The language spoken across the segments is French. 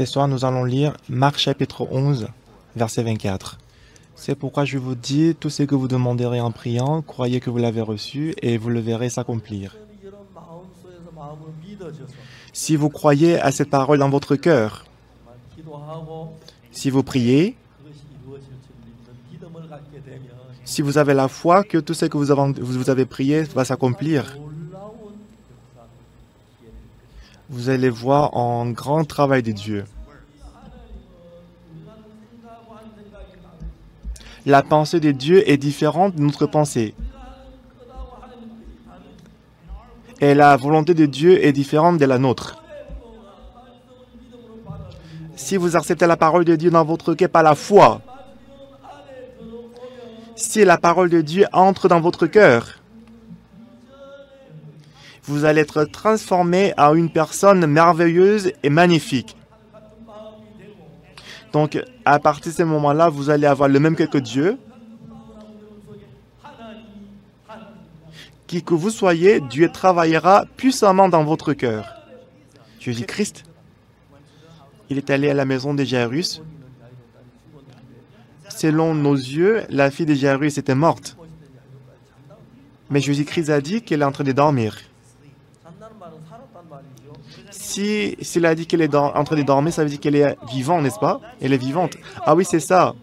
Ce soir, nous allons lire Marc chapitre 11, verset 24. C'est pourquoi je vous dis, tout ce que vous demanderez en priant, croyez que vous l'avez reçu et vous le verrez s'accomplir. Si vous croyez à cette parole dans votre cœur, si vous priez, si vous avez la foi que tout ce que vous avez prié va s'accomplir, vous allez voir un grand travail de Dieu. La pensée de Dieu est différente de notre pensée. Et la volonté de Dieu est différente de la nôtre. Si vous acceptez la parole de Dieu dans votre cœur par la foi, si la parole de Dieu entre dans votre cœur, vous allez être transformé en une personne merveilleuse et magnifique. Donc, à partir de ce moment-là, vous allez avoir le même cœur que Dieu. Qui que vous soyez, Dieu travaillera puissamment dans votre cœur. Jésus-Christ, il est allé à la maison de Jairus. Selon nos yeux, la fille de Jairus était morte. Mais Jésus-Christ a dit qu'elle est en train de dormir si s'il a dit qu'elle est en train de dormir, ça veut dire qu'elle est vivante, n'est-ce pas? Elle est vivante. Ah oui, c'est ça.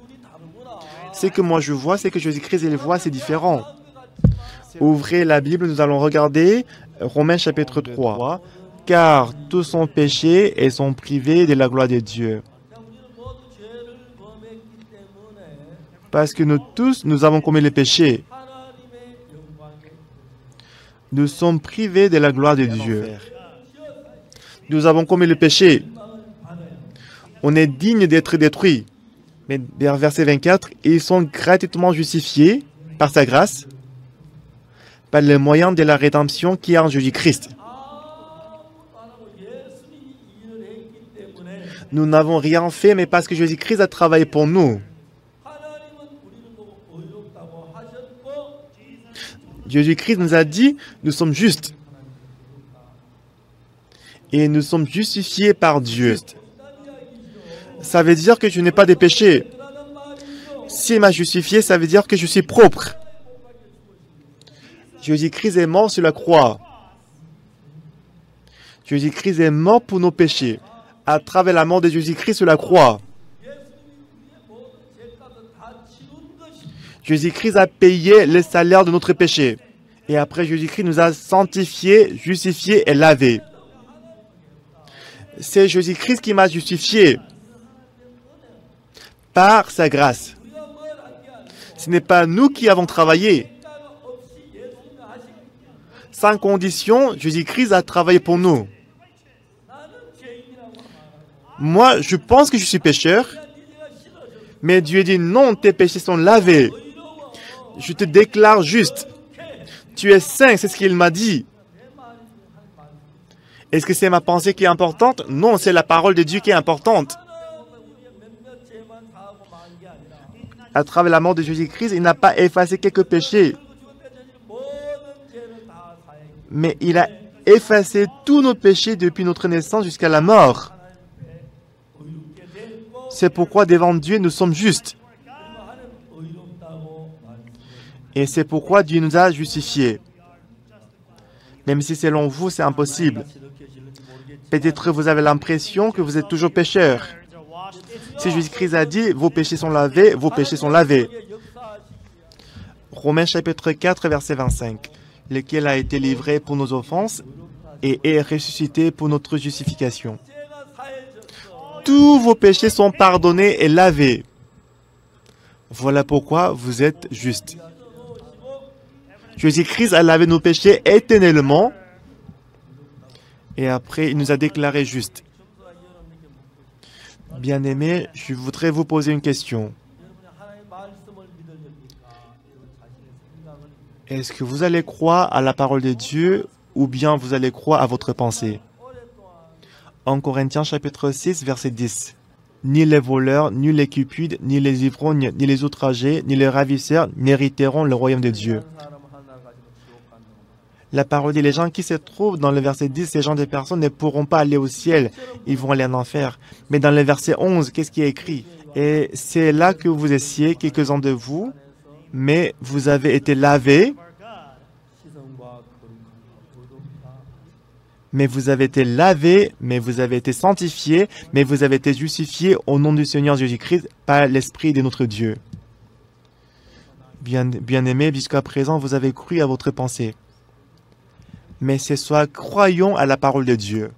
C'est que moi je vois, c'est que Jésus-Christ voit, c'est différent. Ouvrez la Bible, nous allons regarder Romains chapitre 3. Car tous sont péchés et sont privés de la gloire de Dieu. Parce que nous tous, nous avons commis les péchés. Nous sommes privés de la gloire de Dieu nous avons commis le péché. On est digne d'être détruit. Mais verset 24, ils sont gratuitement justifiés par sa grâce, par le moyen de la rédemption qui est en Jésus-Christ. Nous n'avons rien fait, mais parce que Jésus-Christ a travaillé pour nous. Jésus-Christ nous a dit, nous sommes justes. Et nous sommes justifiés par Dieu. Ça veut dire que je n'ai pas de péché. S'il m'a justifié, ça veut dire que je suis propre. Jésus-Christ est mort sur la croix. Jésus-Christ est mort pour nos péchés. À travers la mort de Jésus-Christ sur la croix. Jésus-Christ a payé le salaire de notre péché. Et après, Jésus-Christ nous a sanctifiés, justifiés et lavés. C'est Jésus-Christ qui m'a justifié par sa grâce. Ce n'est pas nous qui avons travaillé. Sans condition, Jésus-Christ a travaillé pour nous. Moi, je pense que je suis pécheur, mais Dieu dit non, tes péchés sont lavés. Je te déclare juste. Tu es saint, c'est ce qu'il m'a dit. Est-ce que c'est ma pensée qui est importante? Non, c'est la parole de Dieu qui est importante. À travers la mort de Jésus-Christ, il n'a pas effacé quelques péchés. Mais il a effacé tous nos péchés depuis notre naissance jusqu'à la mort. C'est pourquoi devant Dieu, nous sommes justes. Et c'est pourquoi Dieu nous a justifiés. Même si selon vous, c'est impossible. Peut-être vous avez l'impression que vous êtes toujours pécheur. Si Jésus-Christ a dit, vos péchés sont lavés, vos péchés sont lavés. Romains chapitre 4, verset 25. Lequel a été livré pour nos offenses et est ressuscité pour notre justification. Tous vos péchés sont pardonnés et lavés. Voilà pourquoi vous êtes juste. Jésus-Christ a lavé nos péchés éternellement. Et après, il nous a déclaré juste. Bien-aimés, je voudrais vous poser une question. Est-ce que vous allez croire à la parole de Dieu ou bien vous allez croire à votre pensée? En Corinthiens chapitre 6, verset 10. Ni les voleurs, ni les cupides, ni les ivrognes, ni les outragés, ni les ravisseurs n'hériteront le royaume de Dieu. La parole dit les gens qui se trouvent dans le verset 10, ces gens des personnes ne pourront pas aller au ciel, ils vont aller en enfer. Mais dans le verset 11, qu'est-ce qui est écrit? Et c'est là que vous étiez, quelques-uns de vous, mais vous avez été lavés, mais vous avez été lavés, mais vous avez été sanctifiés, mais vous avez été justifiés au nom du Seigneur Jésus-Christ par l'Esprit de notre Dieu. Bien-aimés, jusqu'à présent, vous avez cru à votre pensée. Mais ce soir, croyons à la parole de Dieu.